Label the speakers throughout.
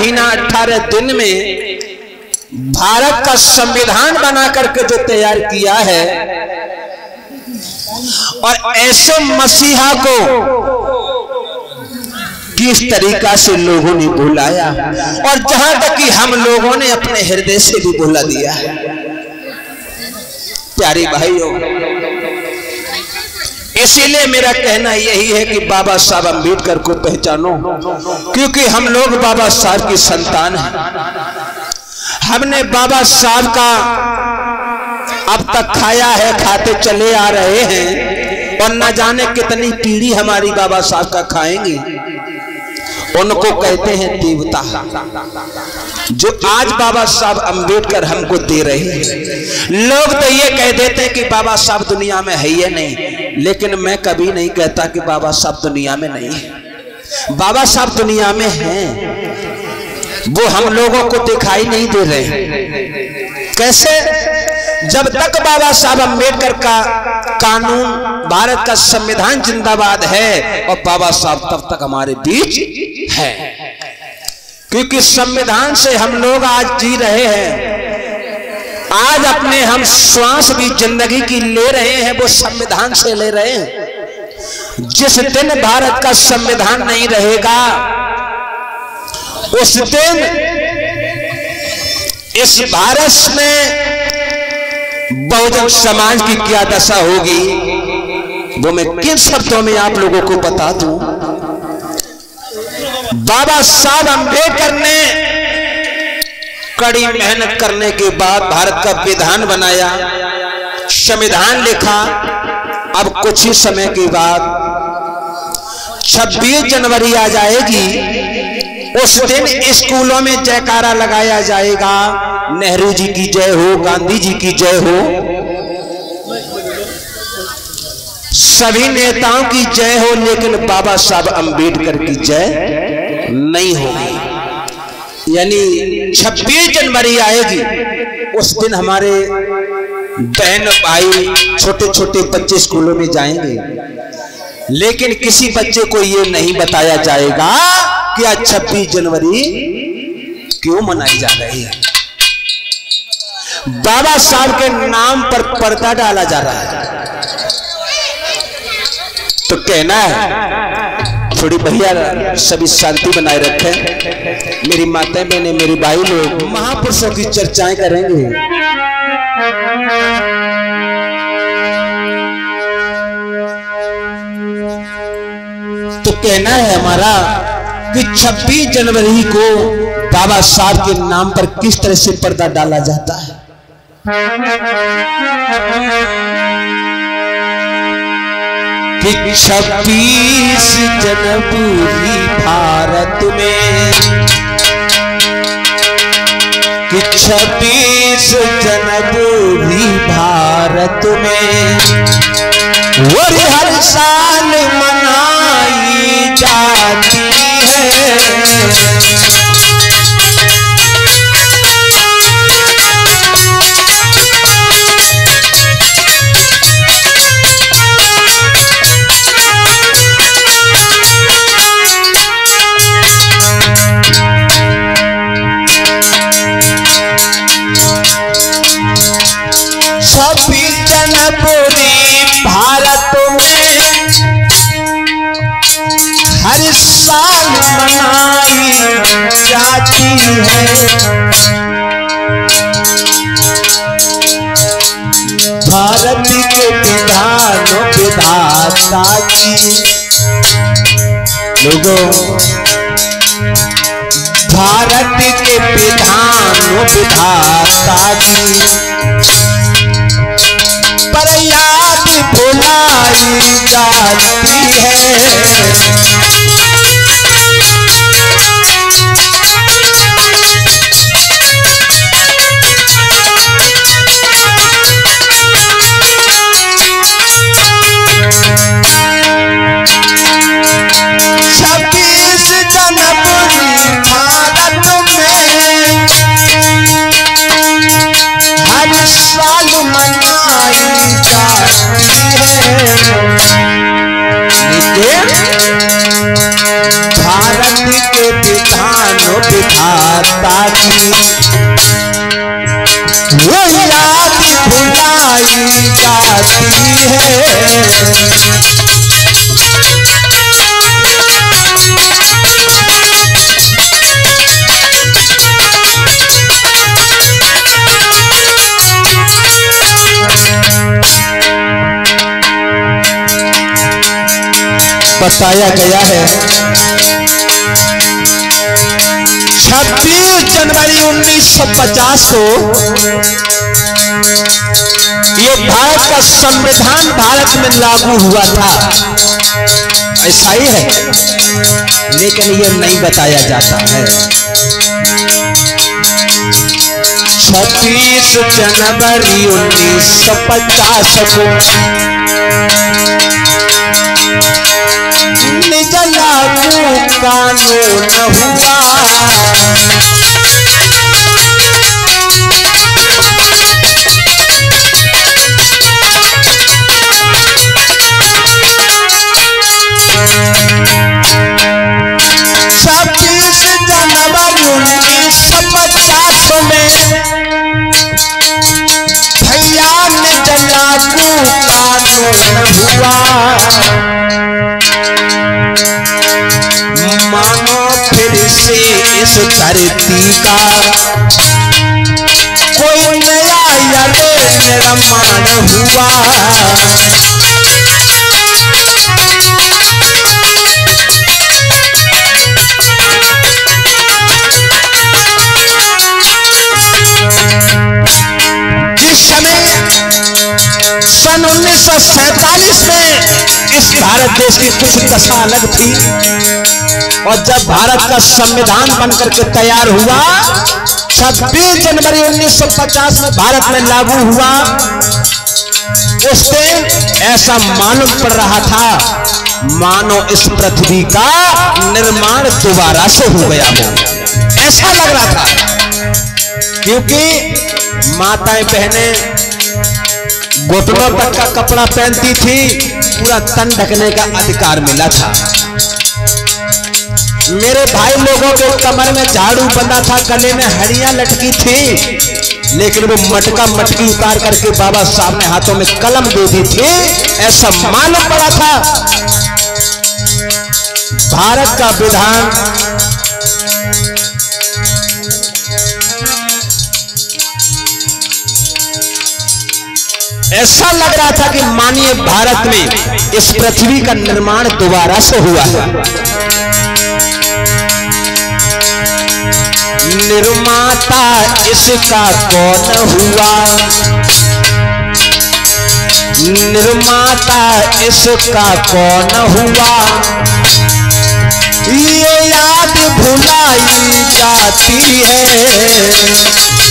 Speaker 1: महीना अठारह दिन में भारत का संविधान बना करके जो तैयार किया है, और ऐसे मसीहा को किस तरीका से लोगों ने बुलाया? और जहाँ तक कि हम लोगों ने अपने हृदय से भी बुला दिया है। प्यारे भाइयों इसीलिए मेरा कहना यही है कि बाबा साहब अंबेडकर को पहचानो, क्योंकि हम लोग बाबा साहब की संतान हैं। हमने बाबा साहब का अब तक खाया है, खाते चले आ रहे हैं और न जाने कितनी पीढ़ी हमारी बाबा साहब का खाएँगे। उनको कहते हैं देवता। जो आज बाबा साहब अंबेडकर हमको दे रहे हैं। लोग तो ये कह देते हैं कि बाबा साहब दुनिया में है ही नहीं। लेकिन मैं कभी नहीं कहता कि बाबा साहब दुनिया में नहीं है। बाबा साहब दुनिया में हैं। वो हम लोगों को दिखाई नहीं दे रहे। कैसे? जब तक बाबा साहब अंबेडकर का कानून, भारत का संविधान जिंदाबाद है और बाबा साहब तब तक हमारे बीच है। क्योंकि संविधान से हम लोग आज जी रहे हैं। आज अपने हम श्वास भी ज़िंदगी की ले रहे हैं, वो संविधान से ले रहे हैं। जिस दिन भारत का संविधान नहीं रहेगा, उस दिन इस भारत में बहुजन समाज की क्या दशा होगी, वो मैं किन शब्दों में आप लोगों को बता दूँ? बाबा साहब अंबेडकर ने कड़ी मेहनत करने के बाद भारत का विधान बनाया, संविधान लिखा। अब कुछ ही समय के बाद 26 जनवरी आ जाएगी। उस दिन स्कूलों में जयकारा लगाया जाएगा। नेहरू जी की जय हो, गांधी जी की जय हो। सभी नेताओं की जय हो, लेकिन बाबा साहब अंबेडकर की जय नहीं होगी। यानी 26 जनवरी आएगी, उस दिन हमारे बहन भाई छोटे छोटे बच्चे स्कूलों में जाएँगे। लेकिन किसी बच्चे को ये नहीं बताया जाएगा कि आज छब्बीस जनवरी क्यों मनाई जा रही है। बाबा साहब के नाम पर पर्दा डाला जा रहा है। तो कहना है, थोड़ी भैया सभी शांति बनाए रखें। मेरी माता बहने, मेरी भाई लोग, महापुरुषों की चर्चाएँ करेंगे। तो कहना है हमारा कि 26 जनवरी को बाबा साहब के नाम पर किस तरह से पर्दा डाला जाता है? कि 26 जनवरी भारत में कि 26 जनवरी भारत में। और हर साल मनाई जाती है। मनाई जाती है भारत के विधानों विधाता की लोगों भारत के विधानों विधाता की पर याद भुलाई जाती है। भारत के विधान विधाता की वो याद भुलाई जाती है। बताया गया है। छब्बीस जनवरी 1950 को ये भारत का संविधान भारत में लागू हुआ था। ऐसा ही है। लेकिन ये नहीं बताया जाता है। छब्बीस जनवरी उन्नीस सौ पचास को निज लागू कानून हुआ। का कोई नया यले निर्माण हुआ। जिस समय सन उन्नीस सौ सैतालीस में इस भारत देश की कुछ दशा अलग थी। और जब भारत का संविधान बनकर के तैयार हुआ 26 जनवरी 1950 में भारत में लागू हुआ उस दिन ऐसा मालूम पड़ रहा था, मानो इस पृथ्वी का निर्माण दोबारा से हो गया हो। ऐसा लग रहा था, क्योंकि माताएँ बहने घुटनों तक का कपड़ा पहनती थी, पूरा तन ढकने का अधिकार मिला था। मेरे भाई लोगों के कमर में झाड़ू बंधा था, गले में हड़ियाँ लटकी थी। लेकिन वो मटका मटकी उतार करके बाबा साहब ने हाथों में कलम दे दी थी। ऐसा मालूम पड़ा था। भारत का विधान ऐसा लग रहा था कि मानिए भारत में इस पृथ्वी का निर्माण दोबारा से हुआ है। निर्माता इसका कौन हुआ? निर्माता इसका कौन हुआ? ये याद भुलाई जाती है।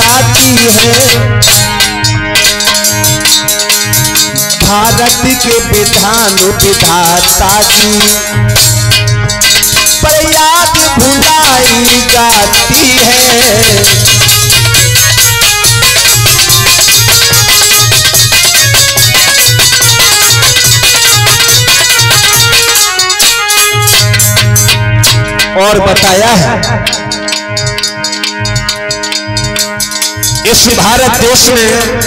Speaker 1: जाती है। भारत के विधान विधाता की पर भुलाई जाती है। और बताया है इस भारत देश में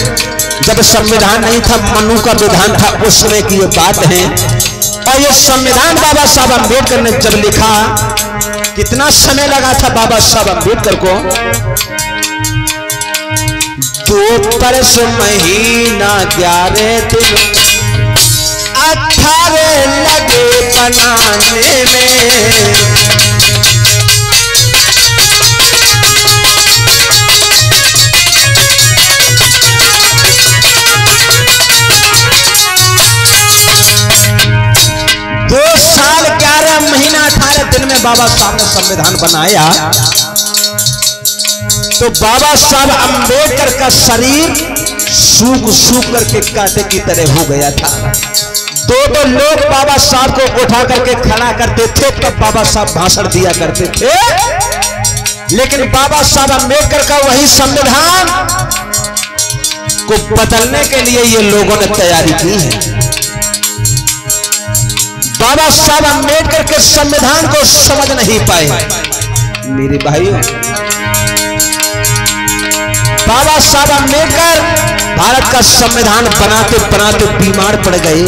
Speaker 1: जब संविधान नहीं था, मनु का विधान था उस समय की ये बात है। और ये संविधान बाबा साहब अंबेडकर ने जब लिखा, कितना समय लगा था बाबा साहब अंबेडकर को? दो परस महीना ग्यारह दिन। अठारह लगे बनाने में। बाबा साहब ने संविधान बनाया तो बाबा साहब अंबेडकर का शरीर सूख सूख करके कांटे की तरह हो गया था। दो दो लोग बाबा साहब को उठा करके खड़ा करते थे, तब बाबा साहब भाषण दिया करते थे। लेकिन बाबा साहब अंबेडकर का वही संविधान को बदलने के लिए ये लोगों ने तैयारी की है। बाबा साहब अंबेडकर के संविधान को समझ नहीं पाए। मेरे भाइयों बाबा साहब अंबेडकर भारत का संविधान बनाते बनाते बीमार पड़ गए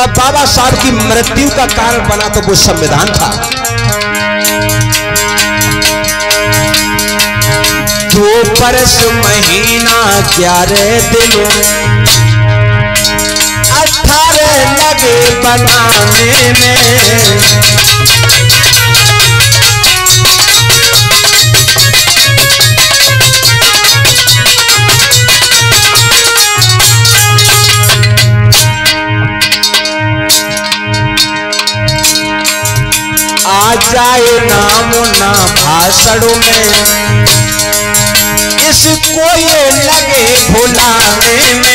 Speaker 1: और बाबा साहब की मृत्यु का कारण बना तो वो संविधान था। दो बरस महीना ग्यारह दिन अठारह लगे बनाने में। आ जाए नाम ना भाषण में। इसको ये लगे भुलाने में।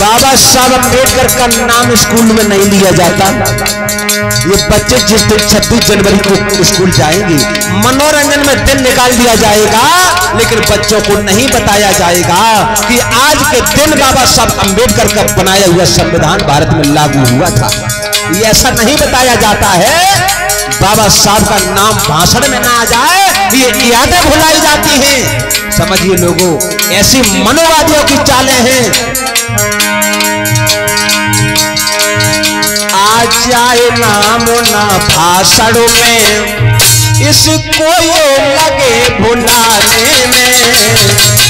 Speaker 1: बाबा साहब अंबेडकर का नाम स्कूल में नहीं लिया जाता। ये बच्चे जिस दिन छब्बीस जनवरी को स्कूल जाएँगे, मनोरंजन में दिन निकाल दिया जाएगा, लेकिन बच्चों को नहीं बताया जाएगा कि आज के दिन बाबा साहब अंबेडकर का बनाया हुआ संविधान भारत में लागू हुआ था। ये ऐसा नहीं बताया जाता है। बाबा साहब का नाम भाषण में ना आ जाए, ये यादें भुलाई जाती हैं। समझिए लोगों, ऐसी मनोवादियों की चालें हैं। आ जाए नाम ना भाषणों में, इसको ये लगे भुलाने में।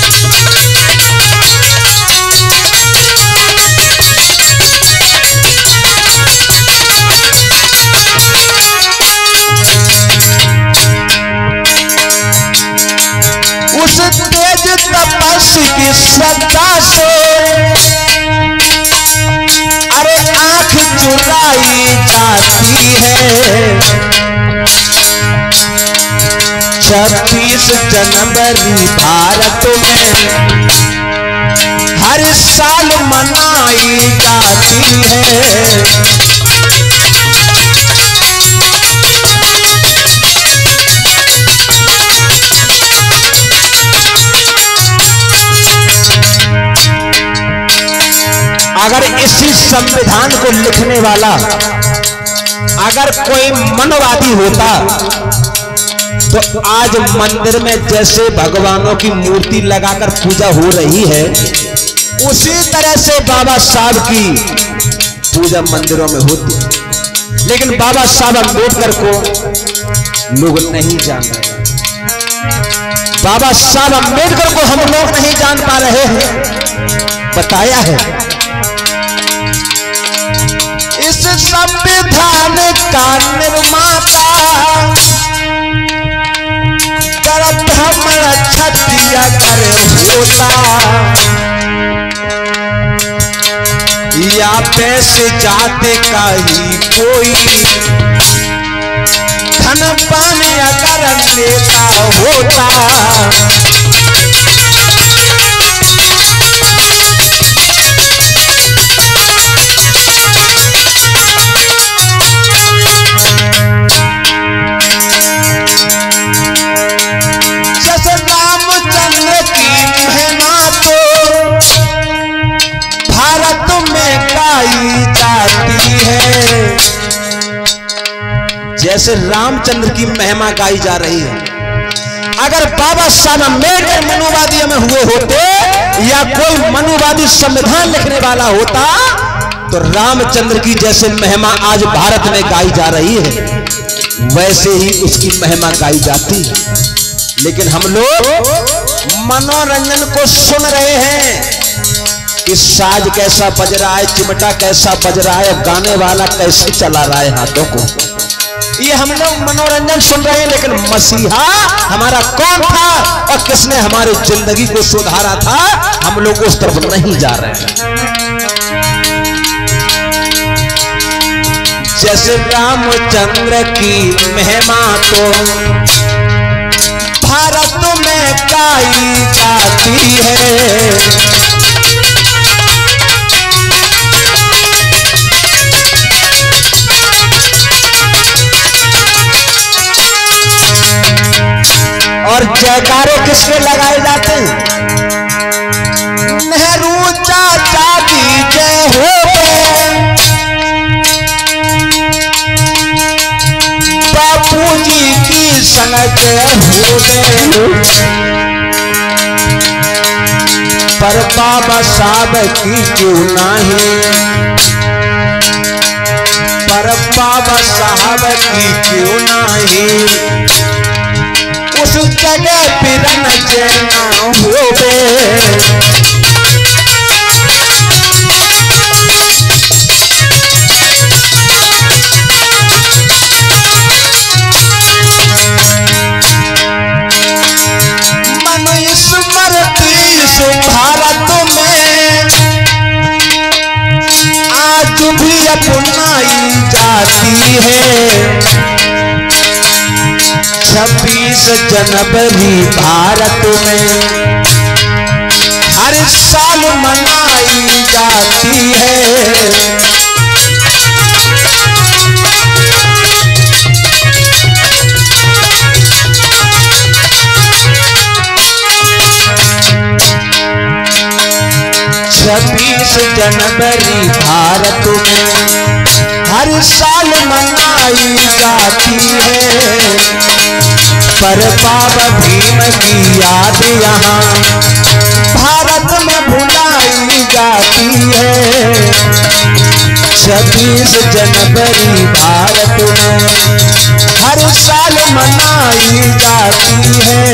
Speaker 1: उस तेज तपस्वी की श्रद्धा से अरे आँख चुराई जाती है छब्बीस जनवरी भारत में हर साल मनाई जाती है। इसी संविधान को लिखने वाला अगर कोई मनवादी होता तो आज मंदिर में जैसे भगवानों की मूर्ति लगाकर पूजा हो रही है, उसी तरह से बाबा साहब की पूजा मंदिरों में होती है। लेकिन बाबा साहब अंबेडकर को लोग नहीं जान रहे। बाबा साहब अंबेडकर को हम लोग नहीं जान पा रहे हैं। बताया है। इस संविधान का निर्माता। कर ब्राह्मण क्षत्रिय कर होता या पैसे जाते का ही कोई। धन पाने अगर नेता होता। जैसे रामचंद्र की महिमा गाई जा रही है। अगर बाबा साहब अंबेडकर मनुवादियों में हुए होते या कोई मनुवादी संविधान लिखने वाला होता तो रामचंद्र की जैसे महिमा आज भारत में गाई जा रही है। वैसे ही उसकी महिमा गाई जाती है। लेकिन हम लोग मनोरंजन को सुन रहे हैं। कि साज कैसा बज रहा है, चिमटा कैसा बज रहा है, गाने वाला कैसे चला रहा है हाथों को? ये हम लोग मनोरंजन सुन रहे हैं, लेकिन मसीहा हमारा कौन था और किसने हमारी ज़िंदगी को सुधारा था, हम लोग उस तरफ़ नहीं जा रहे हैं। जैसे रामचंद्र की महिमा तो भारत में पाई जाती है किसके लगाए जाते? हैं नेहरू चाचा की जय हो बापू जी की संग जय हो पर बाबा साहब की क्यों नहीं? पर बाबा साहब की क्यों नहीं? उस जगह फिर न जेना होवे अपनाई जाती है। जनवरी भारत में। हर साल मनाई जाती है। छब्बीस जनवरी भारत में। हर साल मनाई जाती है। पर बाबा भीम की याद यहाँ भारत में भुलाई जाती है। छब्बीस जनवरी भारत में हर साल मनाई जाती है।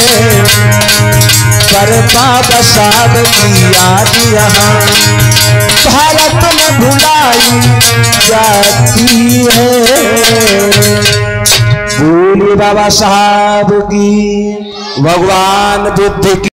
Speaker 1: पर बाबा साहब की याद यहाँ भारत में भुलाई जाती है। बोली बाबा साहब की, भगवान बुद्ध की।